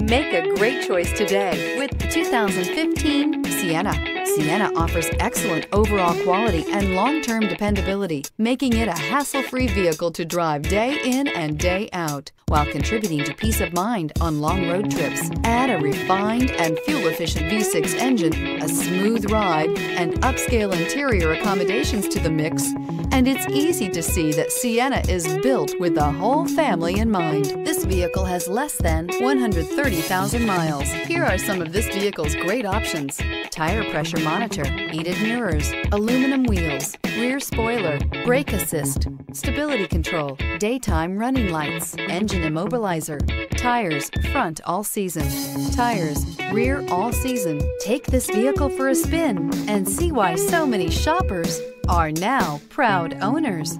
Make a great choice today with the 2015 Sienna. Sienna offers excellent overall quality and long-term dependability, making it a hassle-free vehicle to drive day in and day out, while contributing to peace of mind on long road trips. Add a refined and fuel-efficient V6 engine, a smooth ride, and upscale interior accommodations to the mix, and it's easy to see that Sienna is built with the whole family in mind. This vehicle has less than 130,000 miles. Here are some of this vehicle's great options. Tire pressure monitor, heated mirrors, aluminum wheels, rear spoiler, brake assist, stability control, daytime running lights, engine immobilizer, tires, front all season, tires, rear all season. Take this vehicle for a spin and see why so many shoppers are now proud owners.